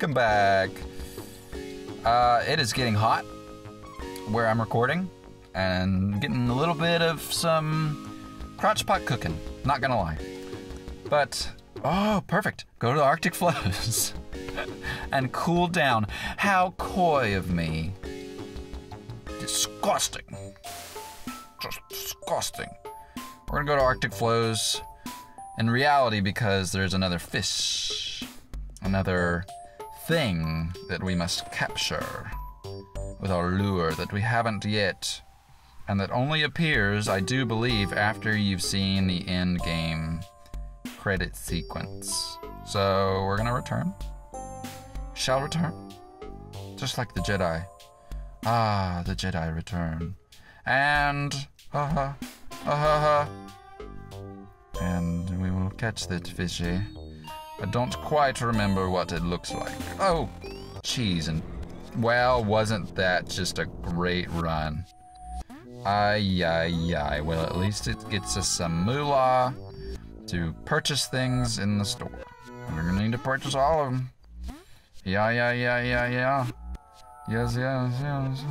Welcome back. Uh, it is getting hot where I'm recording and getting a little bit of some crotch pot cooking. Not gonna lie. But, oh, perfect. Go to the Arctic Flows and cool down. How coy of me. Disgusting. Just disgusting. We're gonna go to Arctic Flows in reality because there's another fish, another thing that we must capture with our lure that we haven't yet, and that only appears, I do believe, after you've seen the end game credit sequence. So we're gonna return. Shall return. Just like the Jedi. Ah, the Jedi return. And ha ha ha ha ha. And we will catch that fishy. I don't quite remember what it looks like. Oh, cheese and well, wasn't that just a great run? Ay, ay, ay. Well, at least it gets us some moolah to purchase things in the store. We're gonna need to purchase all of them. Yeah, yeah, yeah, yeah, yeah. Yes, yes, yes.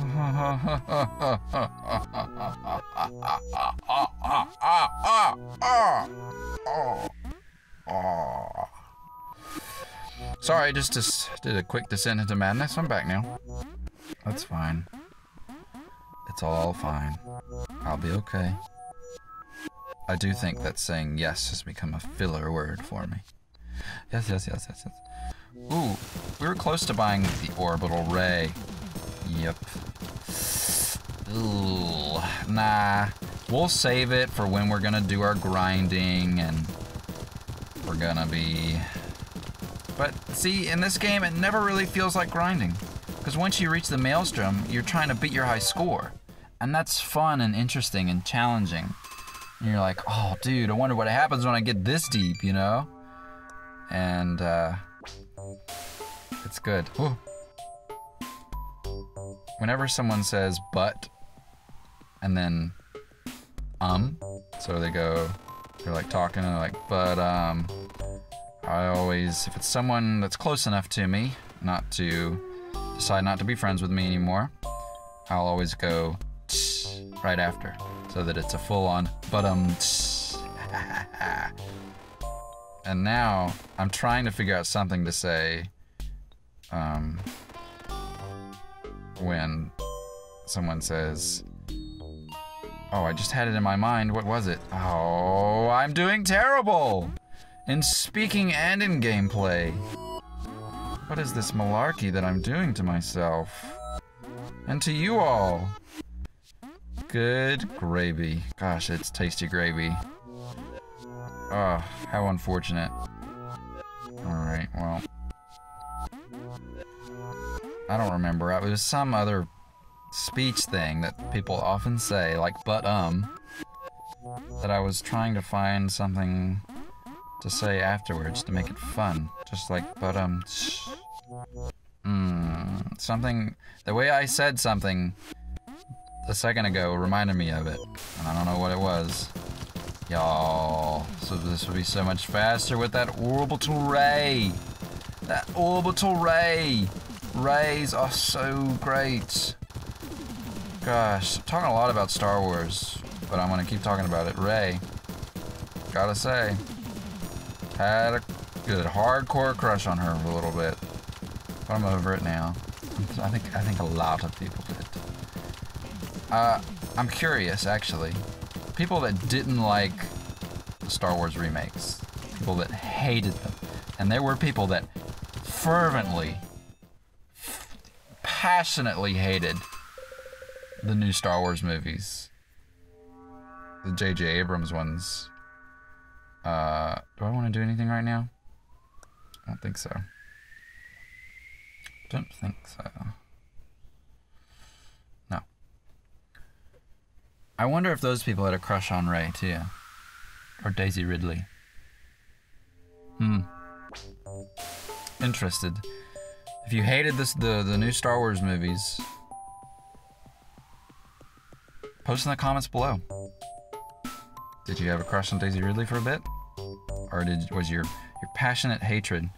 Ah, ah, ah, Sorry, just, just did a quick descent into madness. I'm back now. That's fine. It's all fine. I'll be okay. I do think that saying yes has become a filler word for me. Yes, yes, yes, yes, yes. Ooh, we were close to buying the orbital ray. Yep. Ooh, nah. We'll save it for when we're gonna do our grinding and we're gonna be... But see, in this game, it never really feels like grinding. Because once you reach the maelstrom, you're trying to beat your high score. And that's fun and interesting and challenging. And you're like, oh, dude, I wonder what happens when I get this deep, you know? And, uh, it's good. Ooh. Whenever someone says but and then um, so they go, they're like talking and they're like, but um, I always, if it's someone that's close enough to me, not to decide not to be friends with me anymore, I'll always go right after so that it's a full on but um. and now I'm trying to figure out something to say um, when someone says, Oh, I just had it in my mind. What was it? Oh, I'm doing terrible! In speaking and in gameplay. What is this malarkey that I'm doing to myself? And to you all. Good gravy. Gosh, it's tasty gravy. Oh, how unfortunate. Alright, well. I don't remember. It was some other speech thing that people often say, like but um, that I was trying to find something to say afterwards to make it fun. Just like but um, mm, something. The way I said something a second ago reminded me of it, and I don't know what it was. Y'all, so this would be so much faster with that orbital ray. That orbital ray. Rays are so great. Gosh, I'm talking a lot about Star Wars, but I'm gonna keep talking about it. Rey, gotta say, had a good hardcore crush on her for a little bit, but I'm over it now. I think I think a lot of people did. Uh, I'm curious actually. People that didn't like the Star Wars remakes, people that hated them, and there were people that fervently passionately hated the new Star Wars movies. The J.J. Abrams ones. Uh, do I want to do anything right now? I don't think so. Don't think so. No. I wonder if those people had a crush on Rey too. Or Daisy Ridley. Hmm. Interested. If you hated this the, the new Star Wars movies, post in the comments below. Did you have a crush on Daisy Ridley for a bit? Or did was your your passionate hatred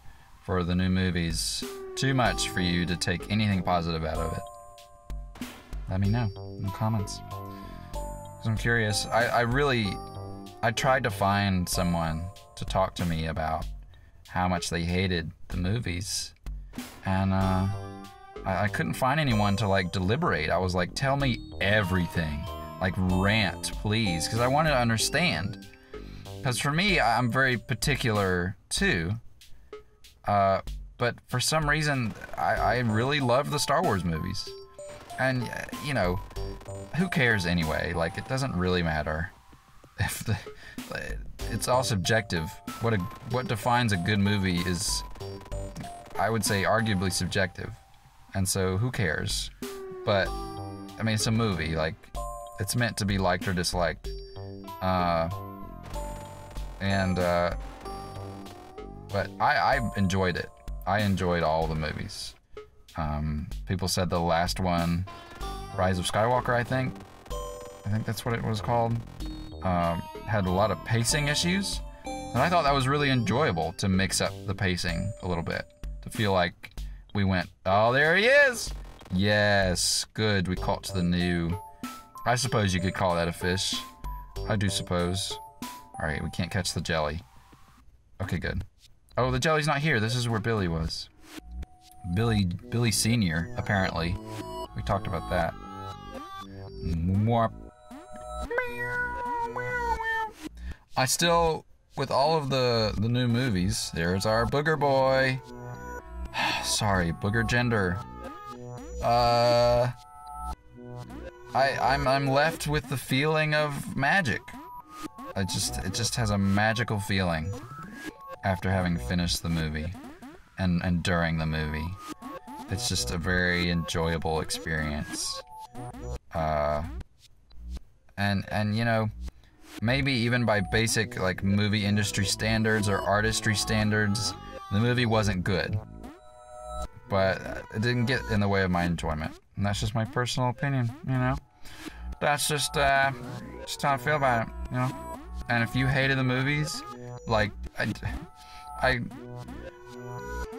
for the new movies too much for you to take anything positive out of it, let me know in the comments. Because I'm curious. I, I really, I tried to find someone to talk to me about how much they hated the movies, and uh, I, I couldn't find anyone to like deliberate. I was like, tell me everything, like rant, please, because I want to understand. Because for me, I'm very particular too. Uh, but for some reason, I, I really love the Star Wars movies. And, uh, you know, who cares anyway? Like, it doesn't really matter. If the, it's all subjective. What a, what defines a good movie is, I would say, arguably subjective. And so, who cares? But, I mean, it's a movie. Like, it's meant to be liked or disliked. Uh, and, uh, but I, I enjoyed it. I enjoyed all the movies. Um, people said the last one, Rise of Skywalker, I think. I think that's what it was called. Um, had a lot of pacing issues. And I thought that was really enjoyable to mix up the pacing a little bit. To feel like we went, oh, there he is! Yes, good. We caught the new. I suppose you could call that a fish. I do suppose. Alright, we can't catch the jelly. Okay, good. Oh, the jelly's not here. This is where Billy was. Billy, Billy Senior, apparently. We talked about that. I still, with all of the the new movies, there's our booger boy. Sorry, booger gender. Uh, I I'm I'm left with the feeling of magic. I just it just has a magical feeling after having finished the movie and, and during the movie. It's just a very enjoyable experience. Uh, and and you know, maybe even by basic like movie industry standards or artistry standards, the movie wasn't good. But it didn't get in the way of my enjoyment. And that's just my personal opinion, you know. That's just uh just how I feel about it, you know. And if you hated the movies, like I, I,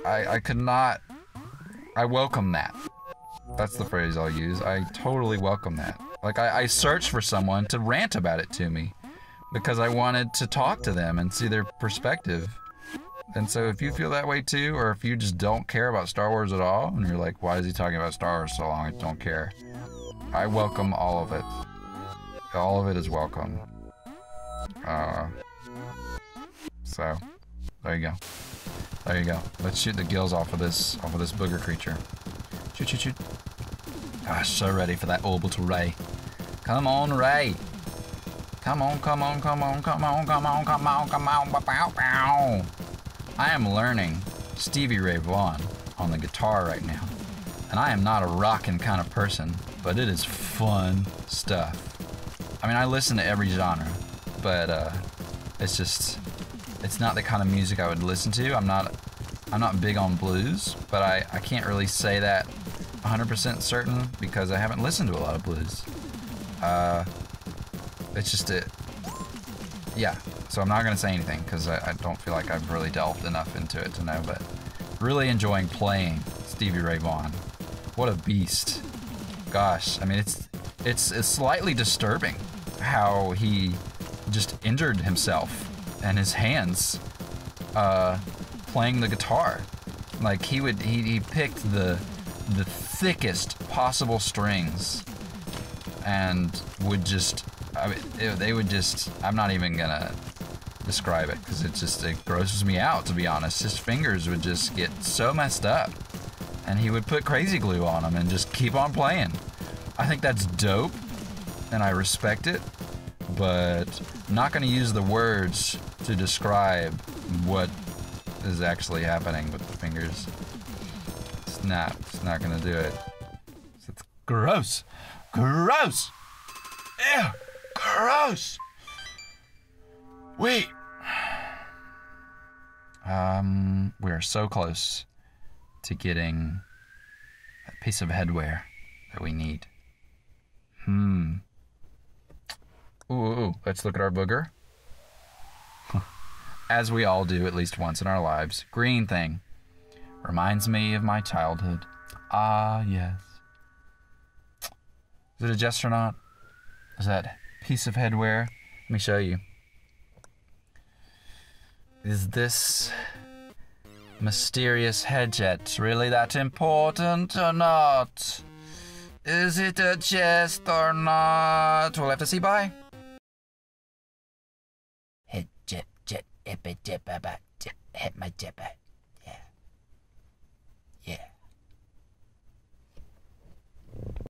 I, I could not. I welcome that. That's the phrase I'll use. I totally welcome that. Like I, I searched for someone to rant about it to me because I wanted to talk to them and see their perspective. And so if you feel that way too, or if you just don't care about Star Wars at all, and you're like, why is he talking about Star Wars so long? I don't care. I welcome all of it. All of it is welcome. Uh, so, there you go. There you go. Let's shoot the gills off of this off of this booger creature. Shoot, shoot, shoot. Gosh, so ready for that orbital ray. Come on, Ray. Come on, come on, come on, come on, come on, come on, come on, bow, bow. I am learning Stevie Ray Vaughan on the guitar right now. And I am not a rockin' kind of person, but it is fun stuff. I mean, I listen to every genre, but uh, it's just it's not the kind of music I would listen to. I'm not I'm not big on blues, but I, I can't really say that 100% certain because I haven't listened to a lot of blues. Uh, it's just it. Yeah, so I'm not going to say anything because I, I don't feel like I've really delved enough into it to know, but really enjoying playing Stevie Ray Vaughan. What a beast. Gosh, I mean, it's, it's, it's slightly disturbing how he just injured himself and his hands uh, playing the guitar. Like he would, he, he picked the the thickest possible strings and would just, I mean, they would just. I'm not even gonna describe it because it just it grosses me out to be honest. His fingers would just get so messed up, and he would put crazy glue on them and just keep on playing. I think that's dope, and I respect it but I'm not going to use the words to describe what is actually happening with the fingers. It's not. It's not going to do it. It's gross. Gross. Ew. Gross. Wait. Um, we are so close to getting a piece of headwear that we need. Hmm. Ooh, ooh, let's look at our booger. As we all do at least once in our lives. Green thing. Reminds me of my childhood. Ah, yes. Is it a jest or not? Is that piece of headwear? Let me show you. Is this mysterious headjet really that important or not? Is it a jest or not? We'll have to see. Bye. Hit jet ippa dippa ba hit my dippa. Yeah. Yeah.